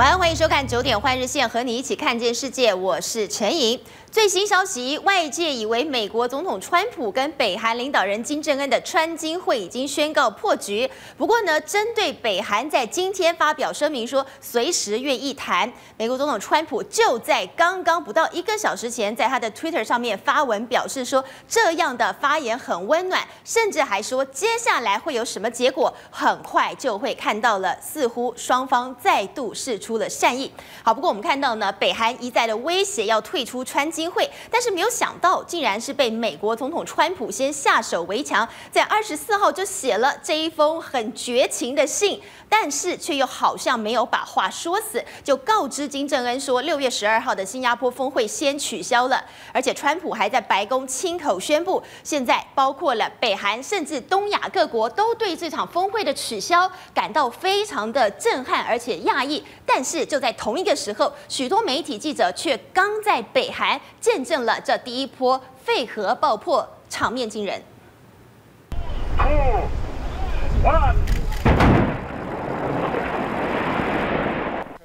晚安，欢迎收看九点换日线，和你一起看见世界。我是陈莹。最新消息，外界以为美国总统川普跟北韩领导人金正恩的川金会已经宣告破局。不过呢，针对北韩在今天发表声明说随时愿意谈，美国总统川普就在刚刚不到一个小时前，在他的 Twitter 上面发文表示说，这样的发言很温暖，甚至还说接下来会有什么结果，很快就会看到了。似乎双方再度示出了善意。好，不过我们看到呢，北韩一再的威胁要退出川金。机会，但是没有想到，竟然是被美国总统川普先下手为强，在二十四号就写了这一封很绝情的信，但是却又好像没有把话说死，就告知金正恩说，六月十二号的新加坡峰会先取消了，而且川普还在白宫亲口宣布，现在包括了北韩甚至东亚各国都对这场峰会的取消感到非常的震撼，而且讶异。但是就在同一个时候，许多媒体记者却刚在北韩。见证了这第一波废核爆破，场面惊人。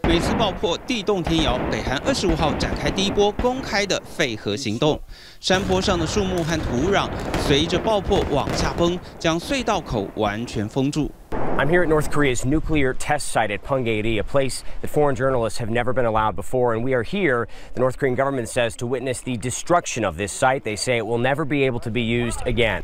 每次爆破地动天摇，北韩二十五号展开第一波公开的废核行动。山坡上的树木和土壤随着爆破往下崩，将隧道口完全封住。I'm here at North Korea's nuclear test site at Punggye-ri, a place that foreign journalists have never been allowed before. And we are here, the North Korean government says, to witness the destruction of this site. They say it will never be able to be used again.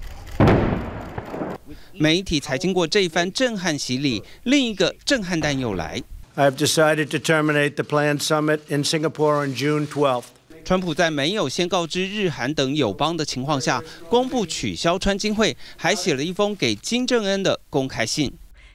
媒体才经过这一番震撼洗礼，另一个震撼弹又来。I've decided to terminate the planned summit in Singapore on June 12th. 川普在没有先告知日韩等友邦的情况下，公布取消川金会，还写了一封给金正恩的公开信。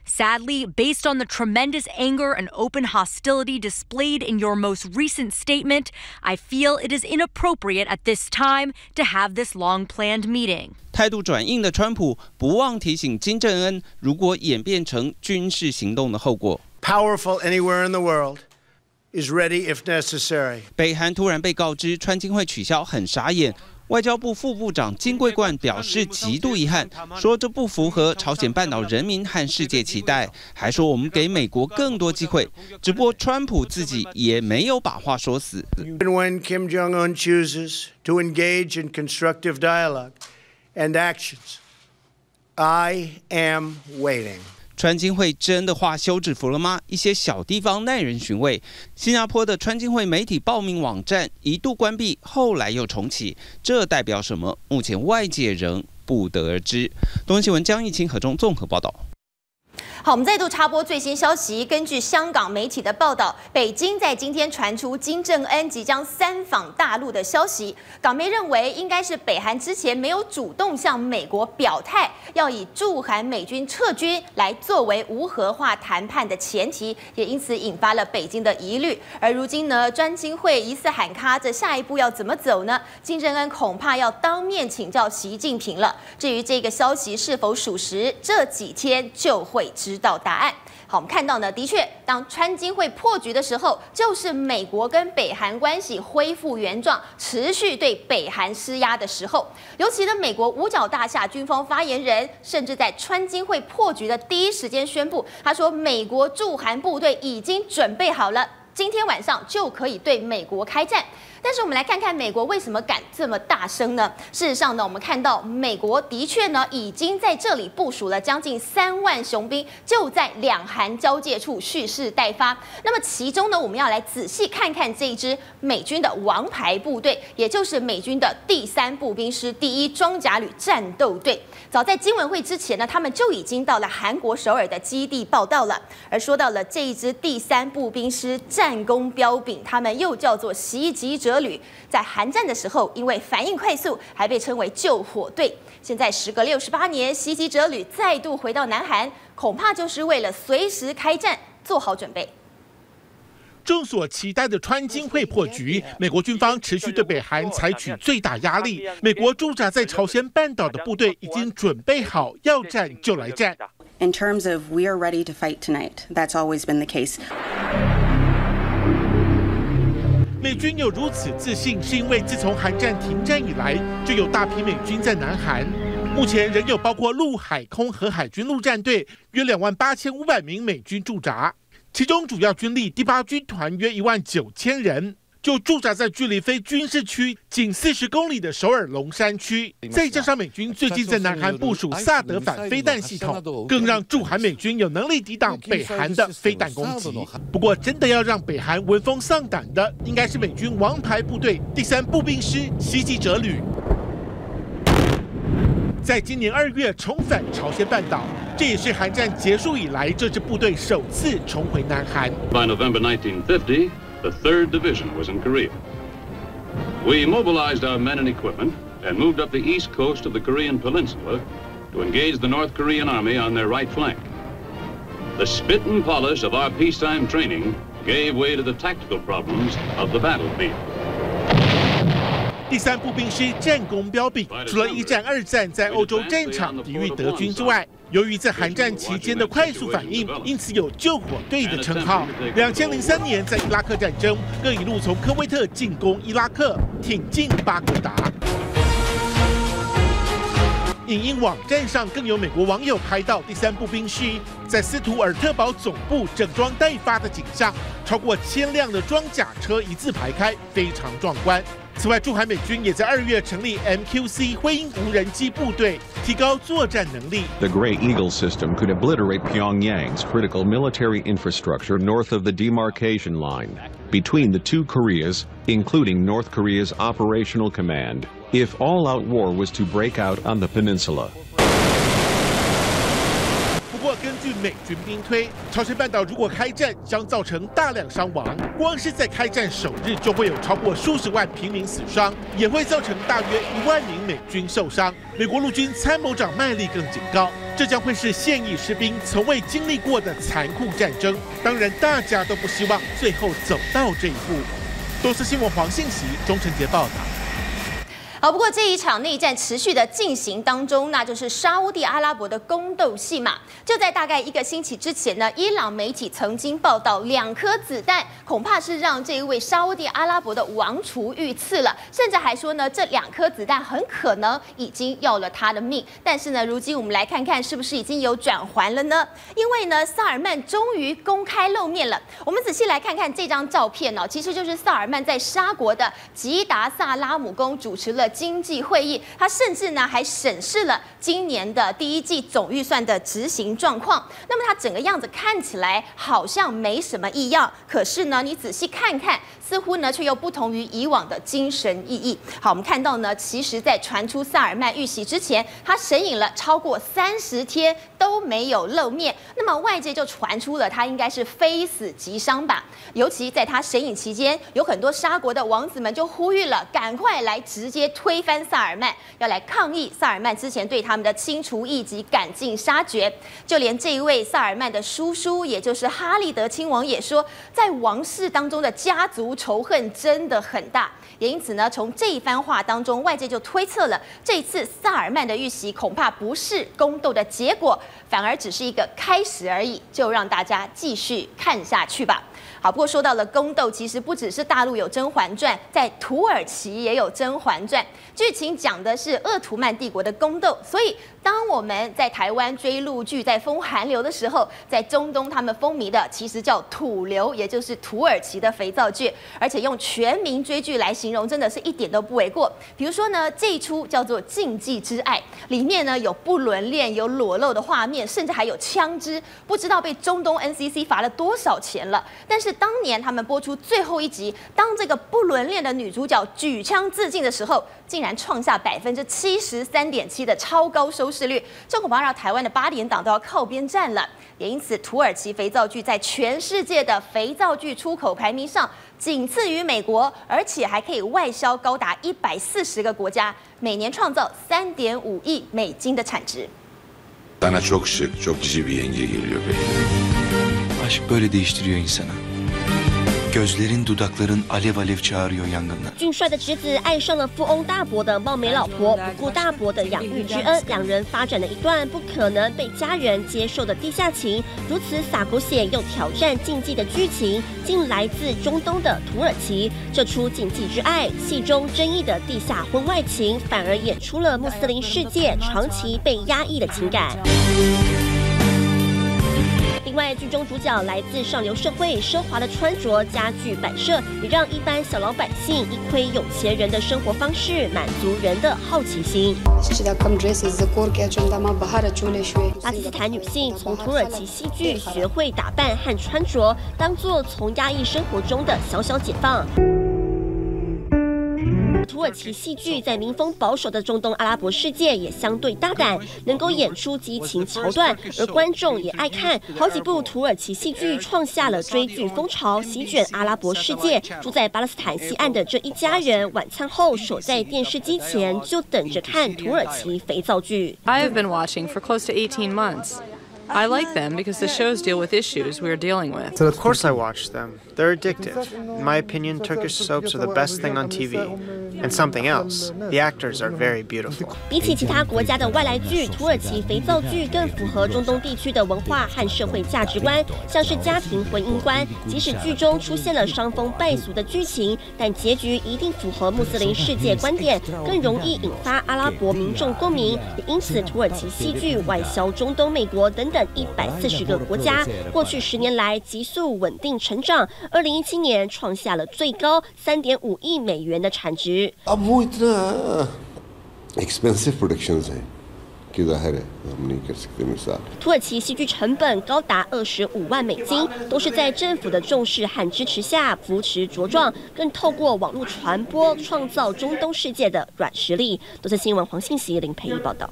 Sadly, based on the tremendous anger and open hostility displayed in your most recent statement, I feel it is inappropriate at this time to have this long planned meeting. 态度转硬的川普不忘提醒金正恩，如果演变成军事行动的后果。Powerful anywhere in the world is ready if necessary. 北韩突然被告知川金会取消，很傻眼。 外交部副部长金桂冠表示极度遗憾，说这不符合朝鲜半岛人民和世界期待，还说我们给美国更多机会。只不过川普自己也没有把话说死。川金会真的画休止符了吗？一些小地方耐人寻味。新加坡的川金会媒体报名网站一度关闭，后来又重启，这代表什么？目前外界仍不得而知。东新闻江义清和中综合报道。好，我们再度插播最新消息。根据香港媒体的报道，北京在今天传出金正恩即将三访大陆的消息。港媒认为，应该是北韩之前没有主动向美国表态，要以驻韩美军撤军来作为无核化谈判的前提，也因此引发了北京的疑虑。而如今呢，专精会疑似喊卡，这下一步要怎么走呢？金正恩恐怕要当面请教习近平了。至于这个消息是否属实，这几天就会。知道答案。好，我们看到呢，的确，当川金会破局的时候，就是美国跟北韩关系恢复原状，持续对北韩施压的时候。尤其呢，美国五角大厦军方发言人甚至在川金会破局的第一时间宣布，他说，美国驻韩部队已经准备好了，今天晚上就可以对美国开战。但是我们来看看美国为什么敢这么大声呢？事实上呢，我们看到美国的确呢已经在这里部署了将近三万雄兵，就在两韩交界处蓄势待发。那么其中呢，我们要来仔细看看这一支美军的王牌部队，也就是美军的第三步兵师第一装甲旅战斗队。早在金文会之前呢，他们就已经到了韩国首尔的基地报道了。而说到了这一支第三步兵师战功彪炳，他们又叫做袭击者。旅在韩战的时候，因为反应快速，还被称为救火队。现在时隔六十八年，袭击者旅再度回到南韩，恐怕就是为了随时开战做好准备。众所期待的川金会破局，美国军方持续对北韩采取最大压力。美国驻扎在朝鲜半岛的部队已经准备好，要战就来战。In terms of we are ready to fight tonight, that's always been the case. 美军有如此自信，是因为自从韩战停战以来，就有大批美军在南韩。目前仍有包括陆海空和海军陆战队约两万八千五百名美军驻扎。其中主要军力第八军团约一万九千人。就驻扎在距离非军事区仅四十公里的首尔龙山区，再加上美军最近在南韩部署萨德反飞弹系统，更让驻韩美军有能力抵挡北韩的飞弹攻击。不过，真的要让北韩闻风丧胆的，应该是美军王牌部队第三步兵师袭击者旅，在今年二月重返朝鲜半岛，这也是韩战结束以来这支部队首次重回南韩。By November 1950. the 3rd Division was in Korea. We mobilized our men and equipment and moved up the east coast of the Korean peninsula to engage the North Korean Army on their right flank. The spit and polish of our peacetime training gave way to the tactical problems of the battlefield. 第三步兵师战功彪炳，除了一战、二战在欧洲战场抵御德军之外， 由于在韩战期间的快速反应，因此有“救火队”的称号。两千零三年在伊拉克战争，更一路从科威特进攻伊拉克，挺进巴格达。影音网站上更有美国网友拍到第三步兵师在斯图尔特堡总部整装待发的景象，超过千辆的装甲车一字排开，非常壮观。此外，驻韩美军也在二月成立 MQC 灰鹰无人机部队，提高作战能力。The Gray Eagle system could obliterate Pyongyang's critical military infrastructure north of the demarcation line between the two Koreas, including North Korea's operational command, if all-out war was to break out on the peninsula. 据美军兵推，朝鲜半岛如果开战，将造成大量伤亡。光是在开战首日，就会有超过数十万平民死伤，也会造成大约一万名美军受伤。美国陆军参谋长麦利更警告，这将会是现役士兵从未经历过的残酷战争。当然，大家都不希望最后走到这一步。多斯新闻黄信息，钟成杰报道。不过这一场内战持续的进行当中，那就是沙地阿拉伯的宫斗戏码。就在大概一个星期之前呢，伊朗媒体曾经报道，两颗子弹恐怕是让这一位沙地阿拉伯的王储遇刺了，甚至还说呢，这两颗子弹很可能已经要了他的命。但是呢，如今我们来看看是不是已经有转圜了呢？因为呢，萨尔曼终于公开露面了。我们仔细来看看这张照片哦，其实就是萨尔曼在沙国的吉达萨拉姆宫主持了。经济会议，他甚至呢还审视了今年的第一季总预算的执行状况。那么他整个样子看起来好像没什么异样，可是呢，你仔细看看，似乎呢却又不同于以往的精神意义。好，我们看到呢，其实在传出萨尔曼遇袭之前，他神隐了超过三十天都没有露面。那么外界就传出了他应该是非死即伤吧。尤其在他神隐期间，有很多沙国的王子们就呼吁了，赶快来直接。推翻萨尔曼，要来抗议萨尔曼之前对他们的清除异己、赶尽杀绝。就连这一位萨尔曼的叔叔，也就是哈利德亲王也说，在王室当中的家族仇恨真的很大。也因此呢，从这一番话当中，外界就推测了，这次萨尔曼的遇袭恐怕不是宫斗的结果，反而只是一个开始而已。就让大家继续看下去吧。好，不过说到了宫斗，其实不只是大陆有《甄嬛传》，在土耳其也有《甄嬛传》。剧情讲的是鄂图曼帝国的宫斗，所以当我们在台湾追陆剧在封韩流的时候，在中东他们风靡的其实叫土流，也就是土耳其的肥皂剧，而且用全民追剧来形容，真的是一点都不为过。比如说呢，这一出叫做《禁忌之爱》，里面呢有不伦恋，有裸露的画面，甚至还有枪支，不知道被中东 NCC 罚了多少钱了。但是当年他们播出最后一集，当这个不伦恋的女主角举枪自尽的时候，竟然创下百分之七十三点七的超高收视率，这恐怕让台湾的八点档都要靠边站了。也因此，土耳其肥皂剧在全世界的肥皂剧出口排名上仅次于美国，而且还可以外销高达一百四十个国家，每年创造三点五亿美金的产值。俊帅的侄子爱上了富翁大伯的貌美老婆，不顾大伯的养育之恩，两人发展了一段不可能被家人接受的地下情。如此洒狗血又挑战禁忌的剧情，竟来自中东的土耳其。这出禁忌之爱戏中争议的地下婚外情，反而演出了穆斯林世界长期被压抑的情感。另外，剧中主角来自上流社会，奢华的穿着、家具摆设，也让一般小老百姓一窥有钱人的生活方式，满足人的好奇心。巴基斯坦女性从土耳其戏剧学会打扮和穿着，当做从压抑生活中的小小解放。土耳其戏剧在民风保守的中东阿拉伯世界也相对大胆，能够演出激情桥段，而观众也爱看。好几部土耳其戏剧创下了追剧风潮，席卷阿拉伯世界。住在巴勒斯坦西岸的这一家人，晚餐后守在电视机前，就等着看土耳其肥皂剧。I have been watching for close to 18 months. I like them because the shows deal with issues we're dealing with. Of course I watch them. They're addictive. In my opinion, Turkish soaps are the best thing on TV. And something else, the actors are very beautiful. 比起其他国家的外来剧，土耳其肥皂剧更符合中东地区的文化和社会价值观，像是家庭婚姻观。即使剧中出现了伤风败俗的剧情，但结局一定符合穆斯林世界观点，更容易引发阿拉伯民众共鸣。也因此，土耳其戏剧外销中东、美国等等 一百四十个国家。过去十年来急速稳定成长。二零一七年创下了最高三点五亿美元的产值。土耳其戏剧成本高达二十五万美金，都是在政府的重视和支持下扶持茁壮，更透过网络传播创造中东世界的软实力。都是新闻黄信息林培义报道。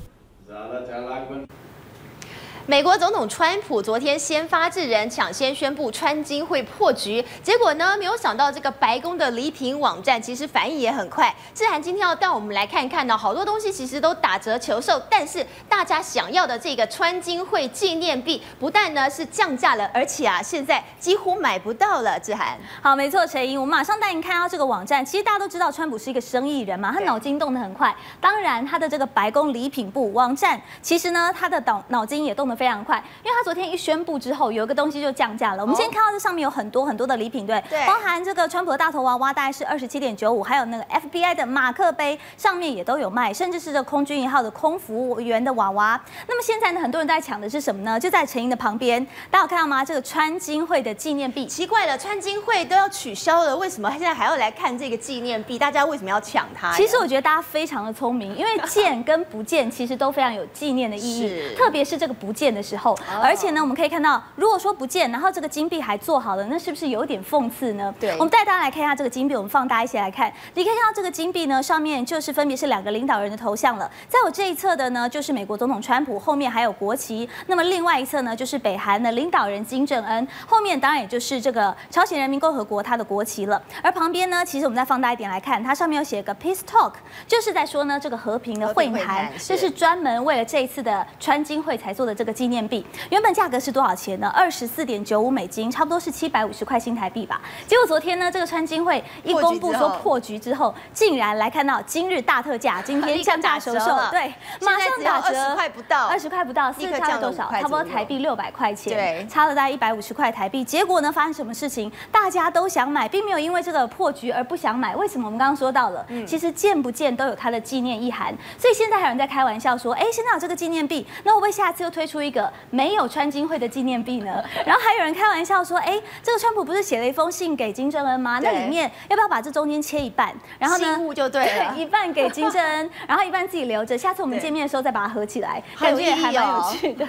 美国总统川普昨天先发制人，抢先宣布川金会破局。结果呢，没有想到这个白宫的礼品网站其实反应也很快。志涵今天要带我们来看看呢，好多东西其实都打折求售，但是大家想要的这个川金会纪念币，不但呢是降价了，而且啊现在几乎买不到了。志涵，好，没错，陈英，我马上带您看到这个网站。其实大家都知道，川普是一个生意人嘛，他脑筋动得很快。当然，他的这个白宫礼品部网站，其实呢，他的脑脑筋也动得。非常快，因为他昨天一宣布之后，有一个东西就降价了。我们先看到这上面有很多很多的礼品，对，包含这个川普的大头娃娃，大概是二十七点九五，还有那个 FBI 的马克杯，上面也都有卖，甚至是这空军一号的空服务员的娃娃。那么现在呢，很多人在抢的是什么呢？就在陈英的旁边，大家有看到吗？这个川金会的纪念币，奇怪了，川金会都要取消了，为什么现在还要来看这个纪念币？大家为什么要抢它？其实我觉得大家非常的聪明，因为 见跟不见其实都非常有纪念的意义，特别是这个不见的时候。而且呢，我们可以看到，如果说不见，然后这个金币还做好了，那是不是有点讽刺呢？对，我们带大家来看一下这个金币，我们放大一起来看，你可以看到这个金币呢，上面就是分别是两个领导人的头像了。在我这一侧的呢，就是美国总统川普，后面还有国旗。那么另外一侧呢，就是北韩的领导人金正恩，后面当然也就是这个朝鲜人民共和国它的国旗了。而旁边呢，其实我们再放大一点来看，它上面有写个 Peace Talk，就是在说呢这个和平的会谈，这是专门为了这一次的川金会才做的这个纪念币。原本价格是多少？钱呢？二十四点九五美金，差不多是七百五十块新台币吧。结果昨天呢，这个川金会一公布说破局之后，竟然来看到今日大特价，今天降价收售，对，马上打折，二十块不到，二十块不到，四差了多少？差不多台币六百块钱，对，差了大概一百五十块台币。结果呢，发生什么事情？大家都想买，并没有因为这个破局而不想买。为什么？我们刚刚说到了，其实见不见都有它的纪念意涵。所以现在还有人在开玩笑说，哎，现在有这个纪念币，那会不会下次又推出一个没有川金会的纪念币呢？然后还有人开玩笑说，哎，这个川普不是写了一封信给金正恩吗？那里面要不要把这中间切一半？然后呢，就对了，一半给金正恩，然后一半自己留着，下次我们见面的时候再把它合起来，感觉还蛮有趣的。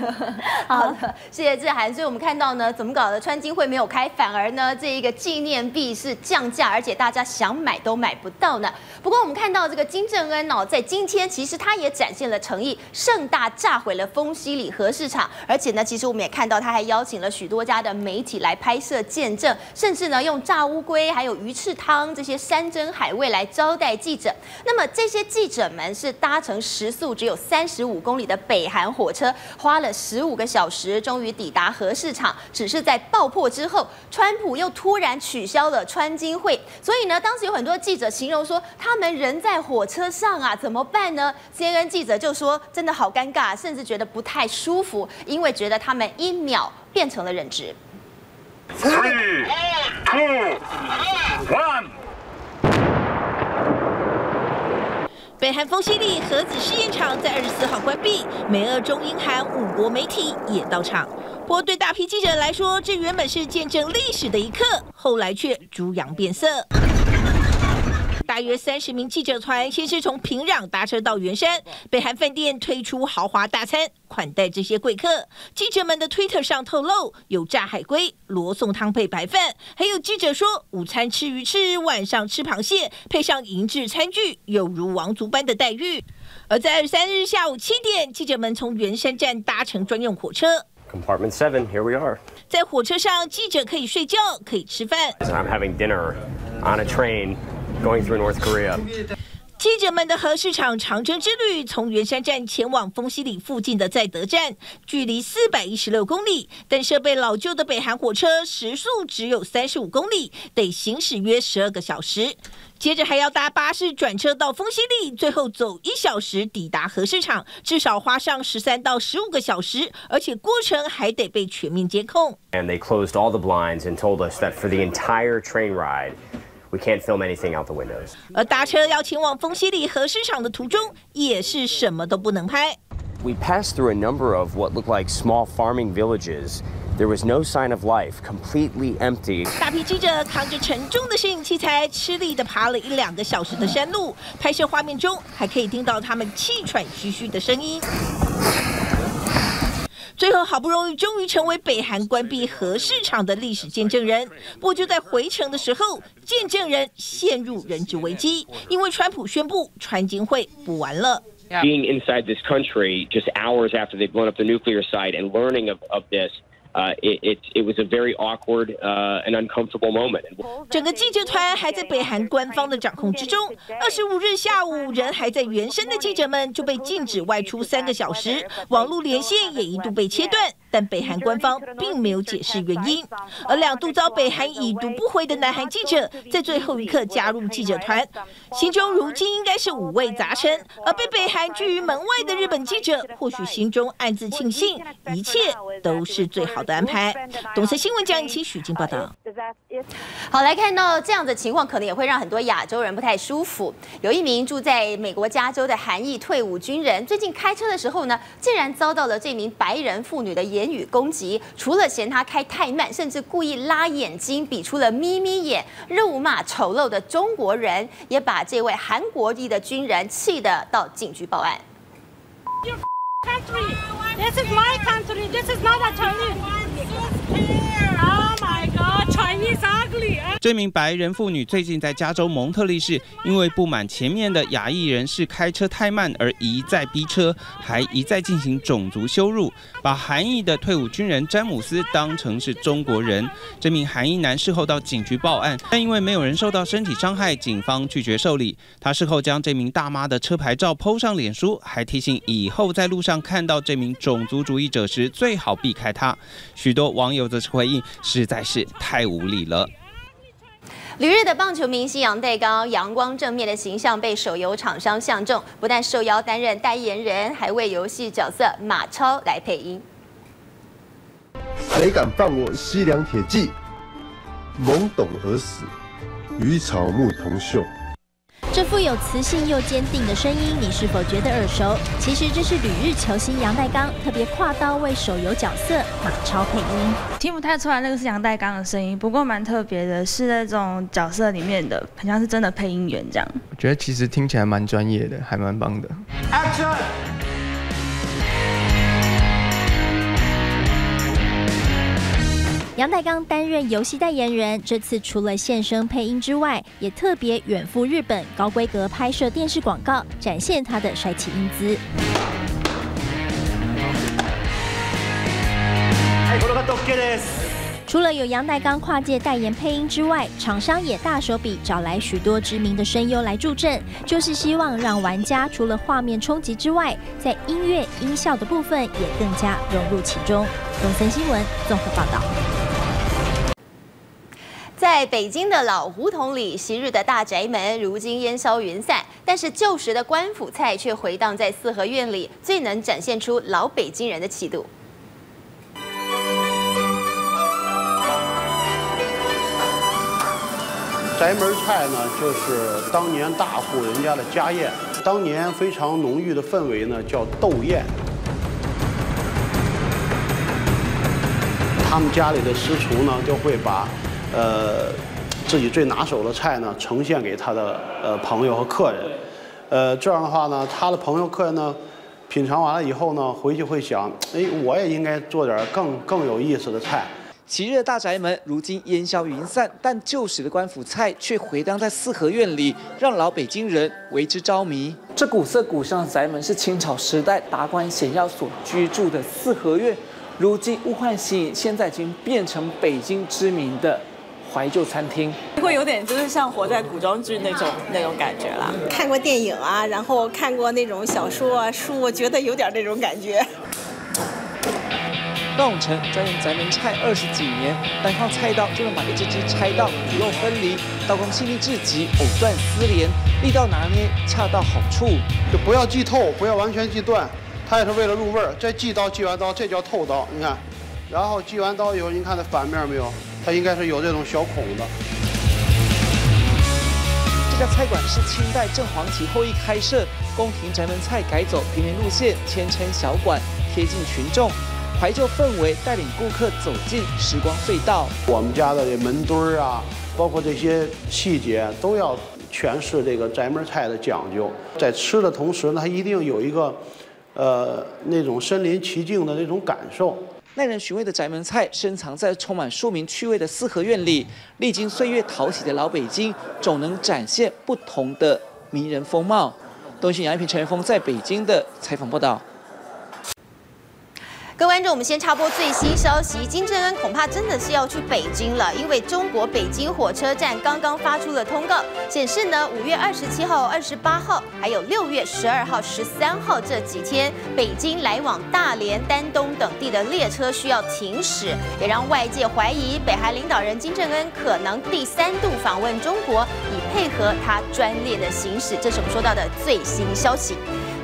好的，谢谢志涵。所以我们看到呢，怎么搞的？川金会没有开，反而呢，这一个纪念币是降价，而且大家想买都买不到呢。不过我们看到这个金正恩哦，在今天其实他也展现了诚意，盛大炸毁了丰西里核市场，而且呢，其实我们也看到他还邀请了许多家的媒体来拍摄见证，甚至呢用炸乌龟、还有鱼翅汤这些山珍海味来招待记者。那么这些记者们是搭乘时速只有三十五公里的北韩火车，花了十五个小时，终于抵达核市场。只是在爆破之后，川普又突然取消了川金会，所以呢，当时有很多记者形容说，他们人在火车上啊，怎么办呢？CNN 记者就说，真的好尴尬，甚至觉得不太舒服，因为觉得他们一秒变成了人质。Three, two, one。北韩风西利核子试验场在二十四号关闭，美、俄、中、英、韩五国媒体也到场。不过对大批记者来说，这原本是见证历史的一刻，后来却猪羊变色。大约三十名记者团先是从平壤搭车到圆山北韩饭店推出豪华大餐款待这些贵客。记者们的推特上透露，有炸海龟、罗宋汤配白饭，还有记者说午餐吃鱼翅，晚上吃螃蟹，配上银质餐具，有如王族般的待遇。而在二十三日下午七点，记者们从圆山站搭乘专用火车。Compartment seven, here we are. 在火车上，记者可以睡觉，可以吃饭。I'm having dinner on a train. Going through North Korea. 记者们的核市场长征之旅，从圆山站前往丰西里附近的在德站，距离四百一十六公里，但设备老旧的北韩火车时速只有三十五公里，得行驶约十二个小时。接着还要搭巴士转车到丰西里，最后走一小时抵达核市场，至少花上十三到十五个小时，而且过程还得被全面监控。And they closed all the blinds and told us that for the entire train ride. We can't film anything out the windows. 而搭车要前往丰西里核市场的途中，也是什么都不能拍。We passed through a number of what looked like small farming villages. There was no sign of life, completely empty. 大批记者扛着沉重的摄影器材，吃力的爬了一两个小时的山路。拍摄画面中，还可以听到他们气喘吁吁的声音。最后好不容易，终于成为北韩关闭核市场的历史见证人。不过就在回程的时候，见证人陷入人质危机，因为川普宣布川金会不玩了。Being inside this country just hours after they've blown up the nuclear site and learning of, of this. Uh, it, it, it was a very awkward uh, and uncomfortable moment. 整个记者团还在北韩官方的掌控之中。二十五日下午，人还在原生的记者们就被禁止外出三个小时，网络连线也一度被切断。但北韩官方并没有解释原因。而两度遭北韩已读不回的南韩记者，在最后一刻加入记者团，心中如今应该是五味杂陈。而被北韩拒于门外的日本记者，或许心中暗自庆幸，一切都是最好的安排。东森新闻江一期许静报道。好，来看到这样的情况，可能也会让很多亚洲人不太舒服。有一名住在美国加州的韩裔退伍军人，最近开车的时候呢，竟然遭到了这名白人妇女的言。语攻击，除了嫌他开太慢，甚至故意拉眼睛，比出了眯眯眼，辱骂丑陋的中国人，也把这位韩国裔的军人气得到警局报案。This is my country. This is not a Chinese. Oh my God, Chinese ugly. 这名白人妇女最近在加州蒙特利市，因为不满前面的亚裔人士开车太慢而一再逼车，还一再进行种族羞辱，把韩裔的退伍军人詹姆斯当成是中国人。这名韩裔男事后到警局报案，但因为没有人受到身体伤害，警方拒绝受理。他事后将这名大妈的车牌照 PO 上脸书，还提醒以后在路上看到这名种族主义者时，最好避开他。许多网友则是回应，实在是太无理了。旅日的棒球明星杨代刚阳光正面的形象被手游厂商相中，不但受邀担任代言人，还为游戏角色马超来配音。谁敢犯我西凉铁骑？懵懂而死，与草木同锈。这富有磁性又坚定的声音，你是否觉得耳熟？其实这是旅日球星杨代刚特别跨刀为手游角色马超配音。听不太出来那个是杨代刚的声音，不过蛮特别的，是那种角色里面的，很像是真的配音员这样。我觉得其实听起来蛮专业的，还蛮棒的。Action！杨代刚担任游戏代言人，这次除了现身配音之外，也特别远赴日本高规格拍摄电视广告，展现他的帅气英姿。除了有杨代刚跨界代言配音之外，厂商也大手笔找来许多知名的声优来助阵，就是希望让玩家除了画面冲击之外，在音乐音效的部分也更加融入其中。东森新闻综合报道。在北京的老胡同里，昔日的大宅门如今烟消云散，但是旧时的官府菜却回荡在四合院里，最能展现出老北京人的气度。宅门菜呢，就是当年大户人家的家宴，当年非常浓郁的氛围呢，叫斗宴。他们家里的师厨呢，就会把呃自己最拿手的菜呢呈现给他的呃朋友和客人。呃，这样的话呢，他的朋友客人呢品尝完了以后呢，回去会想，哎，我也应该做点更更有意思的菜。昔日的大宅门如今烟消云散，但旧时的官府菜却回荡在四合院里，让老北京人为之着迷。这古色古香的宅门是清朝时代达官显要所居住的四合院，如今物换星移，现在已经变成北京知名的怀旧餐厅。会有点就是像活在古装剧那种那种感觉啦。看过电影啊，然后看过那种小说啊书，我觉得有点那种感觉。段永成钻研宅门菜二十几年，单靠菜刀就能把一只只拆到骨肉分离，刀工细腻至极，藕断丝连，力道拿捏恰到好处。就不要锯透，不要完全锯断，它也是为了入味儿。这锯刀，锯完刀，这叫透刀，你看。然后锯完刀以后，您看它反面没有？它应该是有这种小孔的。这家菜馆是清代正黄旗后裔开设，宫廷宅门菜改走平民路线，千称小馆，贴近群众。怀旧氛围带领顾客走进时光隧道。我们家的这门墩儿啊，包括这些细节，都要诠释这个宅门菜的讲究。在吃的同时呢，它一定有一个，呃，那种身临其境的那种感受。耐人寻味的宅门菜，深藏在充满庶民趣味的四合院里。历经岁月淘洗的老北京，总能展现不同的名人风貌。东讯杨一平、陈元峰在北京的采访报道。各位观众，我们先插播最新消息。金正恩恐怕真的是要去北京了，因为中国北京火车站刚刚发出了通告，显示呢，五月二十七号、二十八号，还有六月十二号、十三号这几天，北京来往大连、丹东等地的列车需要停驶，也让外界怀疑北韩领导人金正恩可能第三度访问中国，以配合他专列的行驶。这是我们说到的最新消息。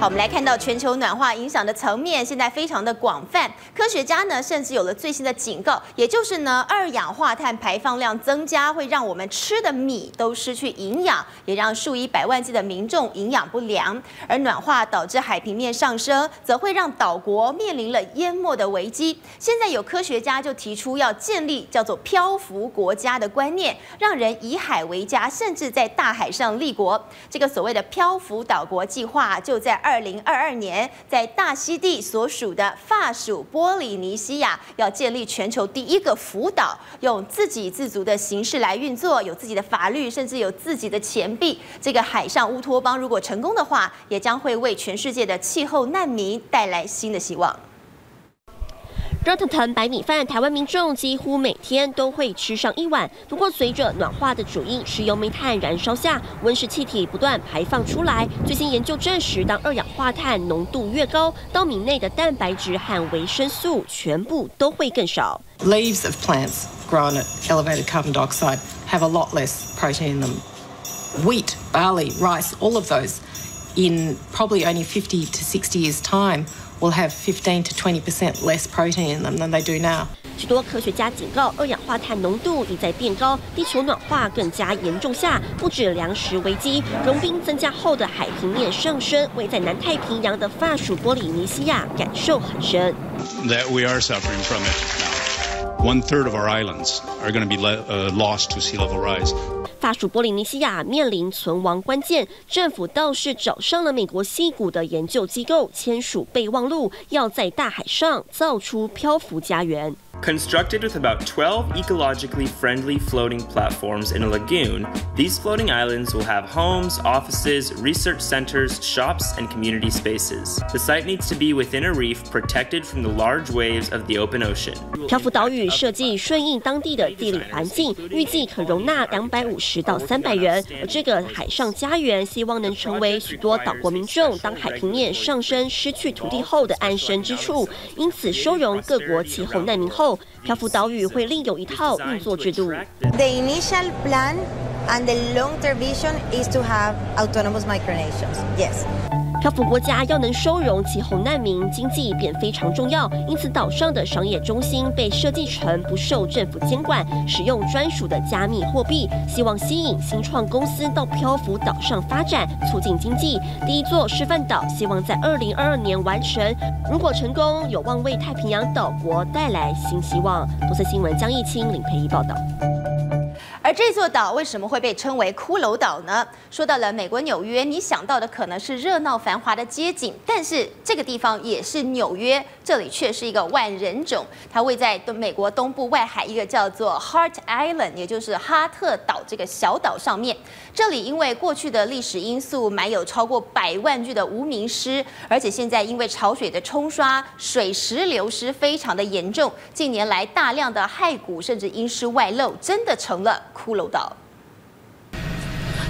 好，我们来看到全球暖化影响的层面现在非常的广泛，科学家呢甚至有了最新的警告，也就是呢二氧化碳排放量增加会让我们吃的米都失去营养，也让数以百万计的民众营养不良。而暖化导致海平面上升，则会让岛国面临了淹没的危机。现在有科学家就提出要建立叫做漂浮国家的观念，让人以海为家，甚至在大海上立国。这个所谓的漂浮岛国计划就在二。二零二二年，在大溪地所属的法属波利尼西亚，要建立全球第一个福岛，用自给自足的形式来运作，有自己的法律，甚至有自己的钱币。这个海上乌托邦如果成功的话，也将会为全世界的气候难民带来新的希望。热腾腾白米饭，台湾民众几乎每天都会吃上一碗。不过，随着暖化的主因石油煤炭燃烧下，温室气体不断排放出来。最新研究证实，当二氧化碳浓度越高，稻米内的蛋白质和维生素全部都会更少。Leaves of plants grown at elevated carbon dioxide have a lot less protein in them. Wheat, barley, rice, all of those, in probably only 50 to 60 years' time. will have 15 to 20% less protein in them than they do now. 许多科学家警告，二氧化碳浓度已在变高，地球暖化更加严重下，不止粮食危机，融冰增加后的海平面上升，为在南太平洋的法属波里尼西亚感受很深。That we are suffering from it now. One third of our islands are going to be lost to sea level rise. 法属波利尼西亚面临存亡关键，政府倒是找上了美国西谷的研究机构签署备忘录，要在大海上造出漂浮家园。Constructed with about 12 ecologically friendly floating platforms in a lagoon, these floating islands will have homes, offices, research centers, shops, and community spaces. The site needs to be within a reef protected from the large waves of the open ocean. 漂浮岛屿设计顺应当地的地理环境，预计可容纳两百五十到三百人。而这个海上家园，希望能成为许多岛国民众当海平面上升、失去土地后的安身之处。因此，收容各国气候难民后。 后漂浮岛屿会另有一套运作制度。The initial plan and the long-term vision is to have autonomous micronations. Yes. 漂浮国家要能收容气候难民，经济便非常重要。因此，岛上的商业中心被设计成不受政府监管，使用专属的加密货币，希望吸引新创公司到漂浮岛上发展，促进经济。第一座示范岛希望在二零二二年完成，如果成功，有望为太平洋岛国带来新希望。多色新闻江义清林培仪报道。而这座岛为什么会被称为骷髅岛呢？说到了美国纽约，你想到的可能是热闹繁华的街景，但是这个地方也是纽约，这里却是一个万人冢。它位在东美国东部外海一个叫做 Hart Island，也就是哈特岛这个小岛上面。这里因为过去的历史因素，埋有超过百万具的无名尸，而且现在因为潮水的冲刷，水石流失非常的严重。近年来大量的骸骨甚至阴尸外露，真的成了。骷髅岛。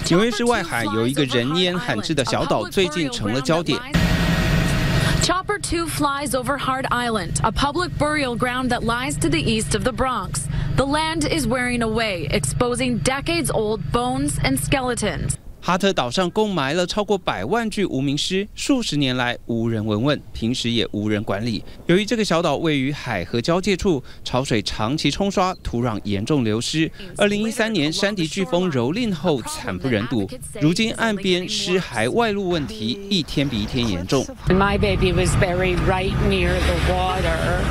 纽约市外海有一个人烟罕至的小岛，最近成了焦点。Chopper 2 flies over Hard Island, a public burial ground that lies to the east of the Bronx. The land is wearing away, exposing decades old bones and skeletons. 哈特岛上共埋了超过百万具无名尸，数十年来无人闻问，平时也无人管理。由于这个小岛位于海河交界处，潮水长期冲刷，土壤严重流失。二零一三年山迪飓风蹂躏后，惨不忍睹。如今岸边尸骸外露问题一天比一天严重。My baby was buried right near the water.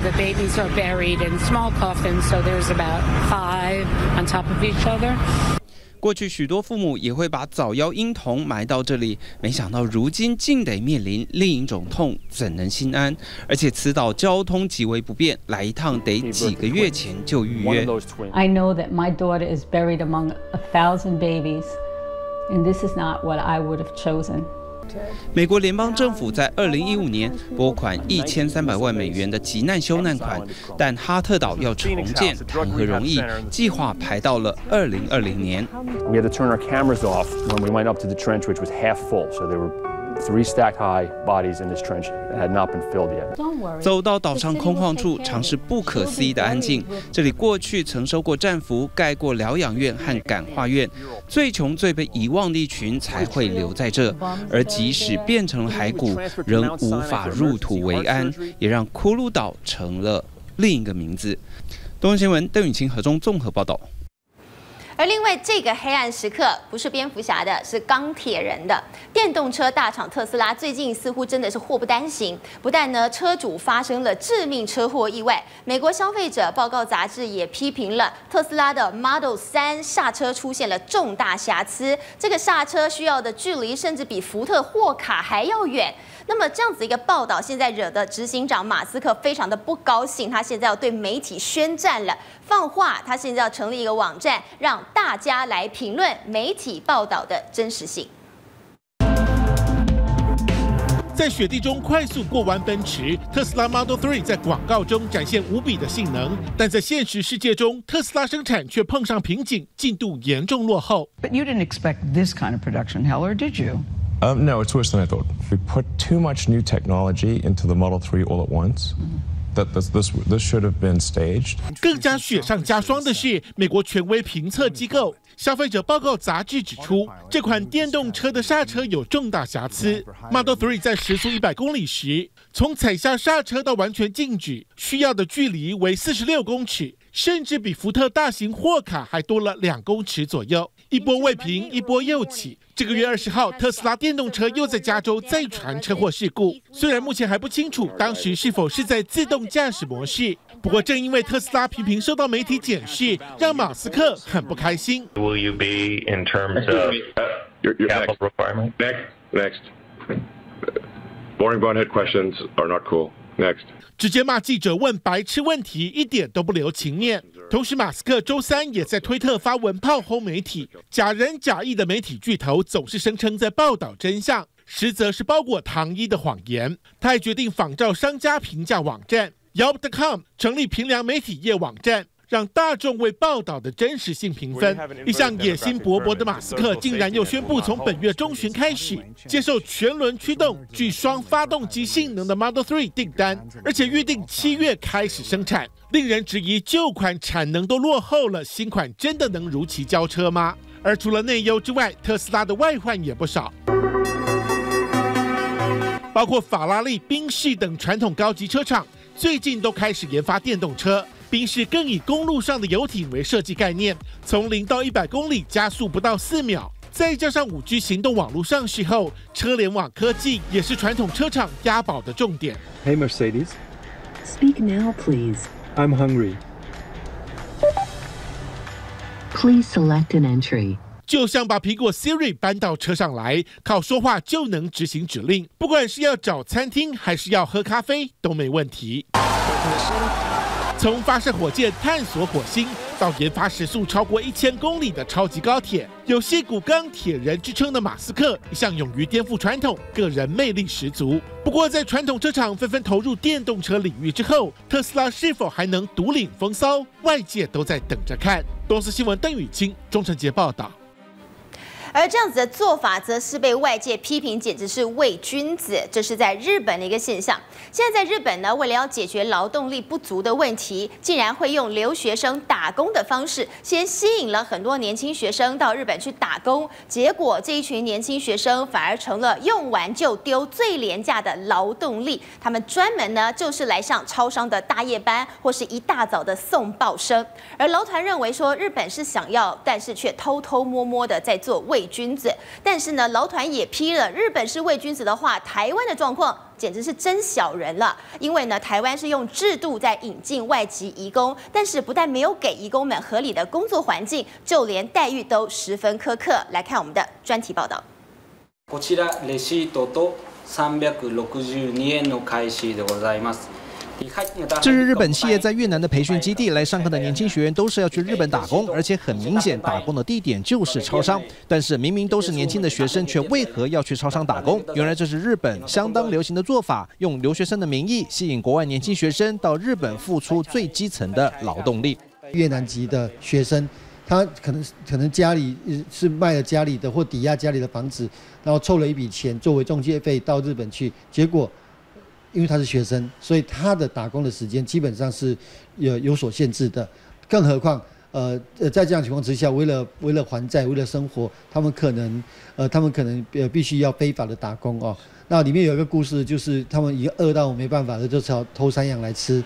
The babies are buried in small coffins, so there's about five on top of each other. 过去许多父母也会把早夭婴童埋到这里，没想到如今竟得面临另一种痛，怎能心安？而且此岛交通极为不便，来一趟得几个月前就预约。I know that my daughter is buried among a thousand babies, and this is not what I would have chosen. 美国联邦政府在二零一五年拨款一千三百万美元的急难修难款，但哈特岛要重建谈何容易？计划排到了二零二零年。We had to turn our cameras off when we went up to the trench, which was half full, so they were. Three stacked high bodies in this trench that had not been filled yet. 走到岛上空旷处，尝试不可思议的安静。这里过去曾收过战俘，盖过疗养院和感化院，最穷最被遗忘的一群才会留在这。而即使变成了骸骨，仍无法入土为安，也让骷髅岛成了另一个名字。东森新闻邓雨晴何中综合报道。而另外，这个黑暗时刻不是蝙蝠侠的，是钢铁人的。电动车大厂特斯拉最近似乎真的是祸不单行，不但呢车主发生了致命车祸意外，美国消费者报告杂志也批评了特斯拉的 Model 3刹车出现了重大瑕疵，这个刹车需要的距离甚至比福特货卡还要远。那么这样子一个报道，现在惹得执行长马斯克非常的不高兴，他现在要对媒体宣战了，放话他现在要成立一个网站，让大家来评论媒体报道的真实性。在雪地中快速过弯奔驰，特斯拉 Model 3在广告中展现无比的性能，但在现实世界中，特斯拉生产却碰上瓶颈，进度严重落后。But you didn't expect this kind of production, Heller, did you? Um, no, it's worse than I thought. We put too much new technology into the Model 3 all at once. That this, this, this should have been staged. 更加雪上加霜的是，美国权威评测机构消费者报告杂志指出，这款电动车的刹车有重大瑕疵。Model 3在时速一百公里时，从踩下刹车到完全静止，需要的距离为四十六公尺，甚至比福特大型货卡还多了两公尺左右。一波未平，一波又起。这个月二十号，特斯拉电动车又在加州再传车祸事故。虽然目前还不清楚当时是否是在自动驾驶模式，不过正因为特斯拉频频受到媒体检视，让马斯克很不开心。Will you be in terms of capital requirement? Next, next. Boring bonehead questions are not cool. Next. 直接骂记者问白痴问题，一点都不留情面。同时，马斯克周三也在推特发文炮轰媒体，假仁假义的媒体巨头总是声称在报道真相，实则是包裹糖衣的谎言。他还决定仿照商家评价网站 Yelp.com，成立平凉媒体业网站。让大众为报道的真实性评分。一向野心勃勃的马斯克，竟然又宣布从本月中旬开始接受全轮驱动、具双发动机性能的 Model 3订单，而且预定七月开始生产。令人质疑，旧款产能都落后了，新款真的能如期交车吗？而除了内忧之外，特斯拉的外患也不少。包括法拉利、宾士等传统高级车厂，最近都开始研发电动车。宾士更以公路上的游艇为设计概念，从零到一百公里加速不到四秒。再加上五 G 行动网络上市后，车联网科技也是传统车厂押宝的重点。Hey Mercedes, speak now, please. I'm hungry. Please select an entry. 就像把苹果 Siri 搬到车上来，靠说话就能执行指令，不管是要找餐厅还是要喝咖啡都没问题。从发射火箭探索火星，到研发时速超过一千公里的超级高铁，有“戏骨钢铁人”之称的马斯克，一向勇于颠覆传统，个人魅力十足。不过，在传统车厂纷纷投入电动车领域之后，特斯拉是否还能独领风骚？外界都在等着看。东斯新闻邓雨清、钟成杰报道。而这样子的做法，则是被外界批评，简直是伪君子。这是在日本的一个现象。现在在日本呢，为了要解决劳动力不足的问题，竟然会用留学生打工的方式，先吸引了很多年轻学生到日本去打工。结果这一群年轻学生反而成了用完就丢、最廉价的劳动力。他们专门呢，就是来上超商的大夜班，或是一大早的送报生。而劳团认为说，日本是想要，但是却偷偷摸摸的在做伪。伪君子，但是呢，劳团也批了，日本是伪君子的话，台湾的状况简直是真小人了。因为呢，台湾是用制度在引进外籍移工，但是不但没有给移工们合理的工作环境，就连待遇都十分苛刻。来看我们的专题报道。こちらレシートと三百六十二円の開始でございます。 这是日本企业在越南的培训基地来上课的年轻学员，都是要去日本打工，而且很明显，打工的地点就是超商。但是明明都是年轻的学生，却为何要去超商打工？原来这是日本相当流行的做法，用留学生的名义吸引国外年轻学生到日本付出最基层的劳动力。越南籍的学生，他可能可能家里是卖了家里的或抵押家里的房子，然后凑了一笔钱作为中介费到日本去，结果。因为他是学生，所以他的打工的时间基本上是有有所限制的。更何况，呃呃，在这样情况之下，为了为了还债，为了生活，他们可能呃，他们可能呃必须要非法的打工哦。那里面有一个故事，就是他们已经饿到没办法了，就只好偷山羊来吃。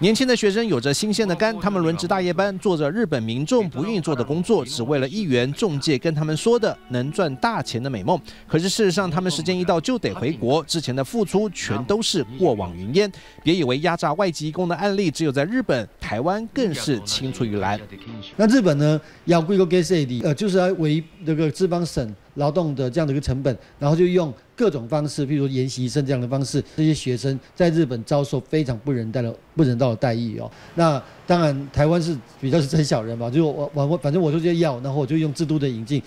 年轻的学生有着新鲜的肝，他们轮值大夜班，做着日本民众不愿意做的工作，只为了一元中介跟他们说的能赚大钱的美梦。可是事实上，他们时间一到就得回国，之前的付出全都是过往云烟。别以为压榨外籍工的案例只有在日本，台湾更是青出于蓝。那日本呢？要贵个给谁的？呃，就是要为这个资方省。劳动的这样的一个成本，然后就用各种方式，譬如研习生这样的方式，这些学生在日本遭受非常不人道的不人道的待遇哦。那当然，台湾是比较是真小人吧，就我我我反正我就要，然后我就用制度的引进。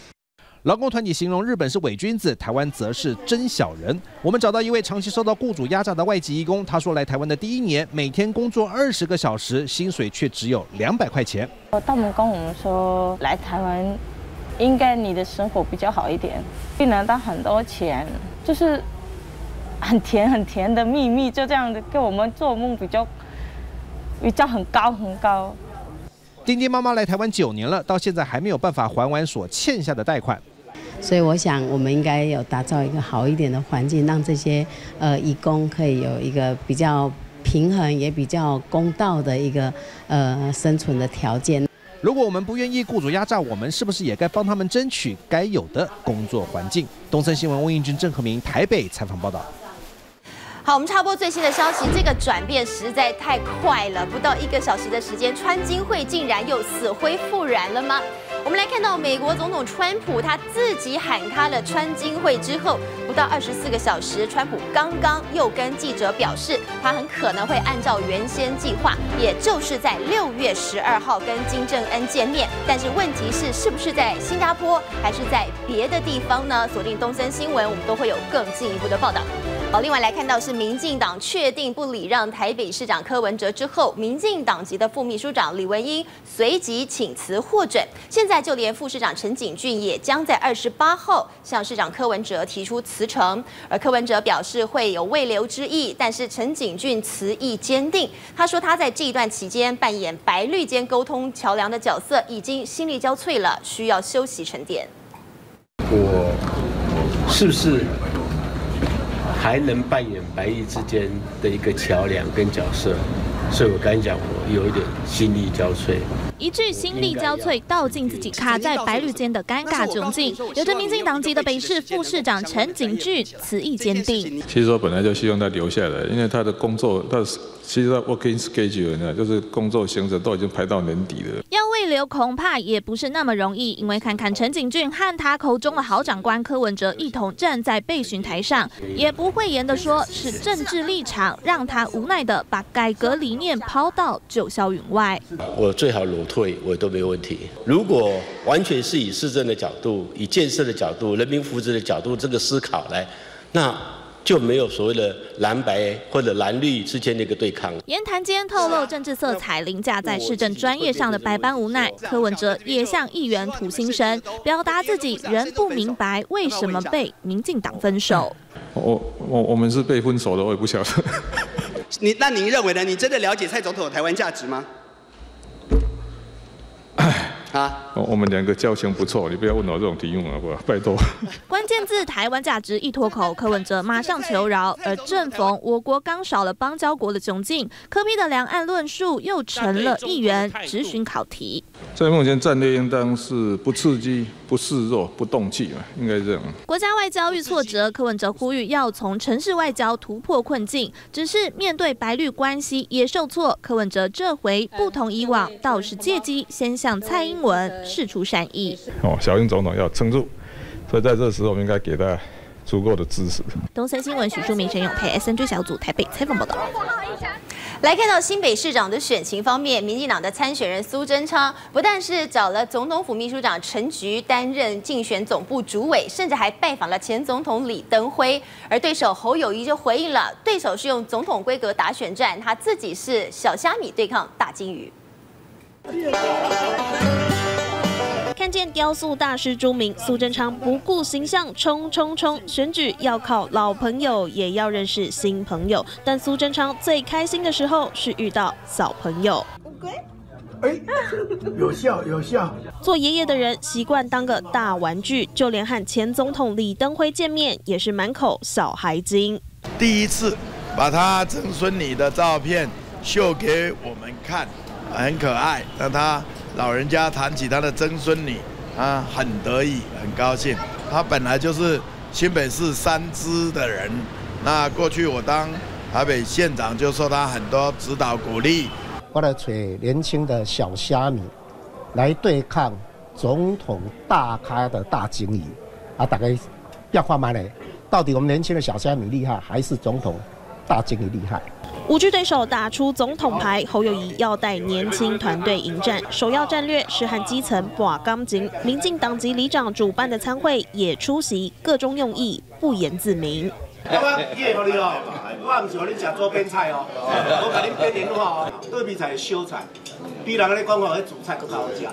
劳工团体形容日本是伪君子，台湾则是真小人。我们找到一位长期受到雇主压榨的外籍义工，他说来台湾的第一年，每天工作二十个小时，薪水却只有两百块钱。他们跟我们说来台湾。应该你的生活比较好一点，会拿到很多钱，就是很甜很甜的秘密，就这样子给我们做梦比较比较很高很高。丁丁妈妈来台湾九年了，到现在还没有办法还完所欠下的贷款，所以我想我们应该有打造一个好一点的环境，让这些呃义工可以有一个比较平衡也比较公道的一个呃生存的条件。如果我们不愿意雇主压榨我们，是不是也该帮他们争取该有的工作环境？东森新闻温应军、郑和明台北采访报道。好，我们插播最新的消息，这个转变实在太快了，不到一个小时的时间，川金会竟然又死灰复燃了吗？我们来看到美国总统川普他自己喊开了川金会之后，不到二十四个小时，川普刚刚又跟记者表示，他很可能会按照原先计划，也就是在六月十二号跟金正恩见面。但是问题是，是不是在新加坡，还是在别的地方呢？锁定东森新闻，我们都会有更进一步的报道。好，另外来看到是民进党确定不礼让台北市长柯文哲之后，民进党籍的副秘书长李文英随即请辞获准。现在就连副市长陈景俊也将在二十八号向市长柯文哲提出辞呈，而柯文哲表示会有未留之意，但是陈景俊辞意坚定。他说他在这一段期间扮演白绿间沟通桥梁的角色，已经心力交瘁了，需要休息沉淀。我是不是？才能扮演白玉之间的一个桥梁跟角色。所以我刚讲，我有一点心力交瘁。一句心力交瘁，道尽自己卡在白绿间的尴尬窘境。有着民进党籍的北市副市长陈景俊，此意坚定。其实我本来就希望他留下来，因为他的工作，他其实他 working schedule 呢，就是工作行程都已经排到年底了。要未留，恐怕也不是那么容易，因为看看陈景峻和他口中的好长官柯文哲一同站在备询台上，也不会言的说是政治立场，让他无奈的把改革理念抛到九霄云外。我最好裸退，我都没问题。如果完全是以市政的角度、以建设的角度、人民福祉的角度这个思考来，那。就没有所谓的蓝白或者蓝绿之间的一个对抗。言谈间透露政治色彩凌驾在市政专业上的百般无奈，柯文哲也向议员吐心声，表达自己仍不明白为什么被民进党分手。我我我们是被分手的，我也不晓得。你那您认为呢？你真的了解蔡总统的台湾价值吗？啊，我们两个交情不错，你不要问我这种题目好不好？拜托。关键字台湾价值一脱口，柯文哲马上求饶。而正逢我国刚少了邦交国的窘境，柯批的两岸论述又成了议员质询考题。在目前战略应当是不刺激、不示弱、不动气嘛，应该这样。国家外交遇挫折，柯文哲呼吁要从城市外交突破困境。只是面对白绿关系也受挫，柯文哲这回不同以往，倒是借机先向蔡英文示出善意。哦，小英总统要撑住，所以在这时候我们应该给他足够的支持。东森新闻许淑明、陈永佩，SNG 小组台北采访报道。来看到新北市长的选情方面，民进党的参选人苏贞昌不但是找了总统府秘书长陈菊担任竞选总部主委，甚至还拜访了前总统李登辉。而对手侯友谊就回应了，对手是用总统规格打选战，他自己是小虾米对抗大金鱼。看见雕塑大师朱明，苏贞昌不顾形象冲冲冲！选举要靠老朋友，也要认识新朋友。但苏贞昌最开心的时候是遇到小朋友。哎，有效有效。做爷爷的人习惯当个大玩具，就连和前总统李登辉见面也是满口小孩精。第一次把他曾孙女的照片秀给我们看，很可爱。让他。老人家谈起他的曾孙女，啊，很得意，很高兴。他本来就是新北市三支的人，那过去我当台北县长就受他很多指导鼓励。我来找年轻的小虾米来对抗总统大咖的大鲸鱼，啊，大概变化蛮嘞。到底我们年轻的小虾米厉害，还是总统大鲸鱼厉害？五局对手打出总统牌，侯友谊要带年轻团队迎战，首要战略是和基层把钢筋。民进党籍里长主办的参会也出席，各中用意不言自明。我，唔是你食桌边菜哦，我甲你点哦，桌边菜小菜，比人咧讲主菜更好食。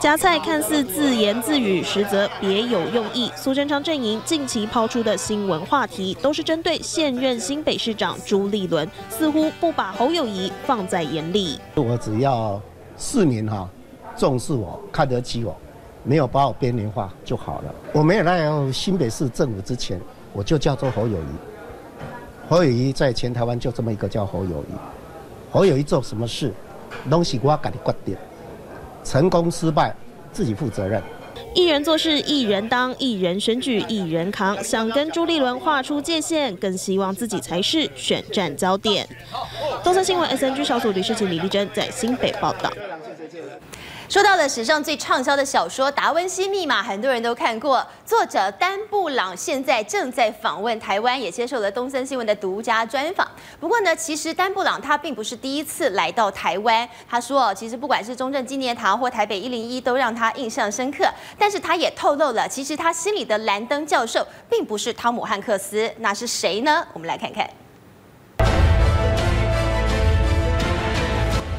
夹菜看似自言自语，实则别有用意。苏贞昌阵营近期抛出的新闻话题，都是针对现任新北市长朱立伦，似乎不把侯友谊放在眼里。我只要市民哈重视我，看得起我，没有把我边缘化就好了。我没有来新北市政府之前，我就叫做侯友谊。侯友谊在全台湾就这么一个叫侯友谊。侯友谊做什么事，东西我自己决定。成功失败，自己负责任。一人做事一人当，一人选举一人扛。想跟朱立伦划出界限，更希望自己才是选战焦点。东森新闻 SNG 小组理事请、李丽珍在新北报道。说到了史上最畅销的小说《达文西密码》，很多人都看过。作者丹布朗现在正在访问台湾，也接受了东森新闻的独家专访。不过呢，其实丹布朗他并不是第一次来到台湾。他说，哦其实不管是中正纪念堂或台北一零一，都让他印象深刻。但是他也透露了，其实他心里的兰登教授并不是汤姆汉克斯，那是谁呢？我们来看看。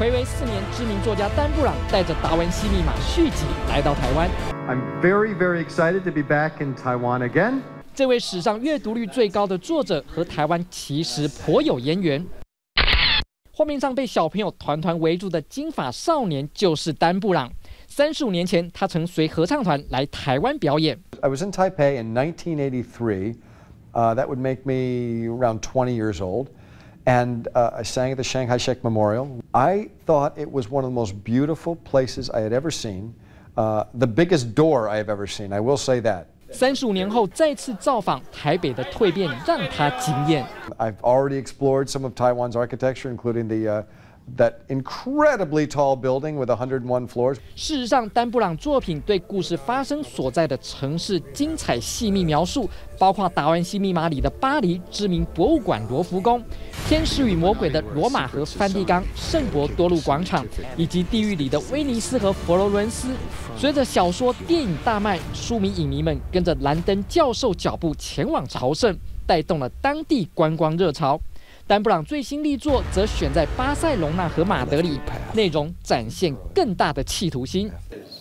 回违四年，知名作家丹布朗带着《达文西密码》续集来到台湾。I'm very, very excited to be back in Taiwan again. 这位史上阅读率最高的作者和台湾其实颇有渊源。画面上被小朋友团团围住的金发少年就是丹布朗。三十五年前，他曾随合唱团来台湾表演。I was in Taipei in 1983. Uh, that would make me around 20 years old. And uh, I sang at the Shanghai Sheikh Memorial. I thought it was one of the most beautiful places I had ever seen, uh, the biggest door I have ever seen. I will say that. 三十五年后再次造访台北的蜕变让他惊艳。I've already explored some of Taiwan's architecture, including the uh, that incredibly tall building with 101 floors. 事实上，丹布朗作品对故事发生所在的城市精彩细密描述，包括《达文西密码》里的巴黎知名博物馆罗浮宫，《天使与魔鬼》的罗马和梵蒂冈圣伯多禄广场，以及《地狱》里的威尼斯和佛罗伦斯。随着小说、电影大卖，书迷影迷们跟着兰登教授脚步前往朝圣，带动了当地观光热潮。丹布朗最新力作则选在巴塞隆纳和马德里，内容展现更大的企图心。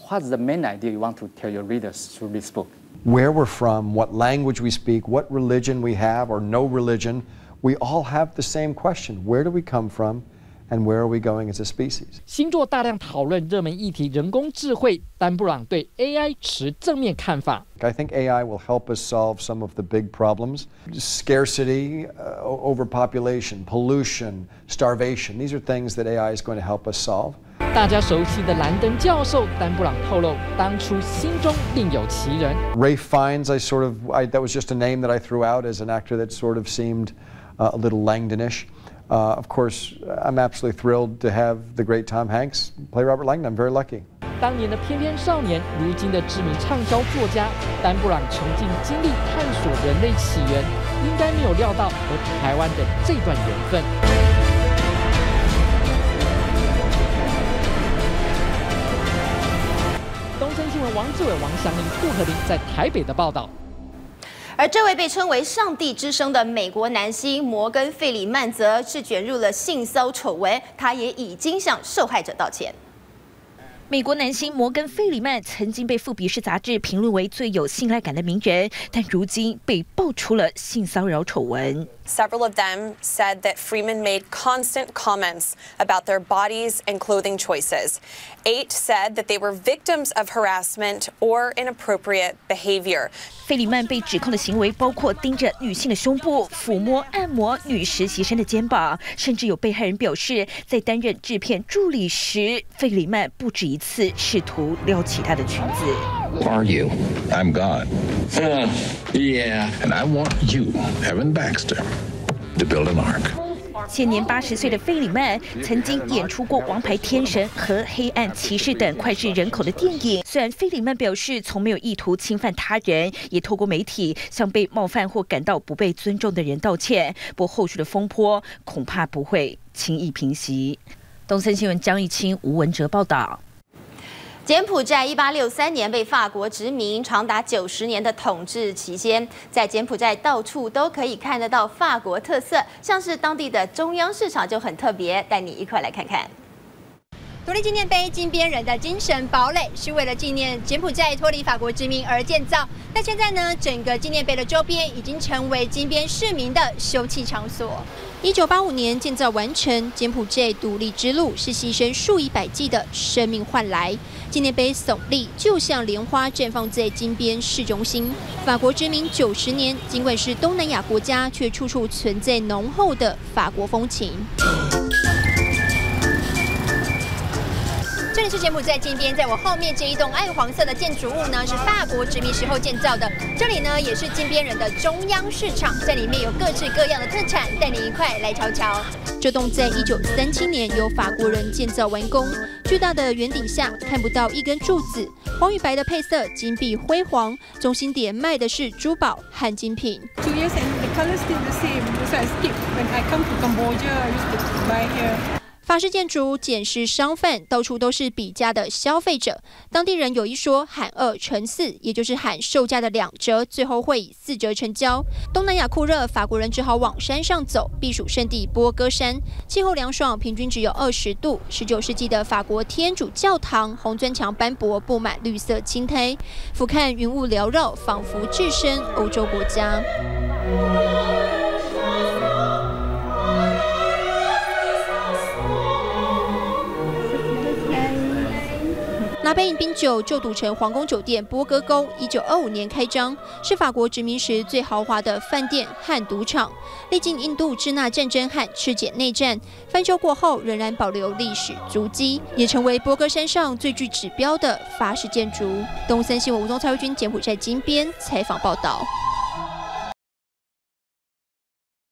What's the main idea you want to tell your readers through this book? Where we're from, what language we speak, what religion we have or no religion, we all have the same question. Where do we come from? and where are we going as a species? 星座大量讨论热门议题人工智慧，丹布朗对 AI 持正面看法。I think AI will help us solve some of the big problems scarcity, uh, overpopulation, pollution, starvation. These are things that AI is going to help us solve. 大家熟悉的兰登教授，丹布朗透露，当初心中另有其人。Ray Fiennes, I sort of, I, that was just a name that I threw out as an actor that sort of seemed uh, a little Langdonish. Uh, of course, I'm absolutely thrilled to have the great Tom Hanks play Robert Langdon. I'm very lucky. 当年的翩翩少年，如今的知名畅销作家丹布朗，穷尽精力探索人类起源，应该没有料到和台湾的这段缘分。东森新闻王志伟、王祥林、杜和林在台北的报道。而这位被称为“上帝之声”的美国男星摩根·费里曼，则是卷入了性骚丑闻，他也已经向受害者道歉。美国男星摩根·费里曼曾经被《富比士》杂志评论为最有信赖感的名人，但如今被爆出了性骚扰丑闻。Several of them said that Freeman made constant comments about their bodies and clothing choices. Eight said that they were victims of harassment or inappropriate behavior. 费里曼被指控的行为包括盯着女性的胸部、抚摸、按摩女实习生的肩膀，甚至有被害人表示，在担任制片助理时，费里曼不止一次试图撩起她的裙子。Who are you? I'm God. Uh, yeah. And I want you, Evan Baxter. to build an ark. 现年八十岁的费里曼曾经演出过《王牌天神》和《黑暗骑士》等脍炙人口的电影。虽然费里曼表示从没有意图侵犯他人，也透过媒体向被冒犯或感到不被尊重的人道歉，不过后续的风波恐怕不会轻易平息。东森新闻江一清、吴文哲报道。柬埔寨一八六三年被法国殖民，长达九十年的统治期间，在柬埔寨到处都可以看得到法国特色，像是当地的中央市场就很特别，带你一块来看看。独立纪念碑，金边人的精神堡垒，是为了纪念柬埔寨脱离法国殖民而建造。但现在呢，整个纪念碑的周边已经成为金边市民的休憩场所。一九八五年建造完成，柬埔寨独立之路是牺牲数以百计的生命换来。纪念碑耸立，就像莲花绽放在金边市中心。法国殖民九十年，尽管是东南亚国家，却处处存在浓厚的法国风情。这里是柬埔寨金边，在我后面这一栋暗黄色的建筑物呢，是法国殖民时候建造的。这里呢，也是金边人的中央市场，在里面有各式各样的特产，带你一块来瞧瞧。这栋在一九三七年由法国人建造完工。巨大的圆顶下看不到一根柱子，黄与白的配色，金碧辉煌。中心点卖的是珠宝和精品。法式建筑检视商贩，到处都是比价的消费者。当地人有一说，喊二乘四，也就是喊售价的两折，最后会以四折成交。东南亚酷热，法国人只好往山上走，避暑胜地波哥山，气候凉爽，平均只有二十度。十九世纪的法国天主教堂，红砖墙斑驳，布满绿色青苔，俯瞰云雾缭绕，仿佛置身欧洲国家。拿杯饮冰酒就赌城皇宫酒店波哥宫，一九二五年开张，是法国殖民时最豪华的饭店和赌场。历经印度支那战争和赤柬内战，翻修过后仍然保留历史足迹，也成为波哥山上最具指标的法式建筑。东森新闻吴宗蔡维军柬埔寨金边采访报道。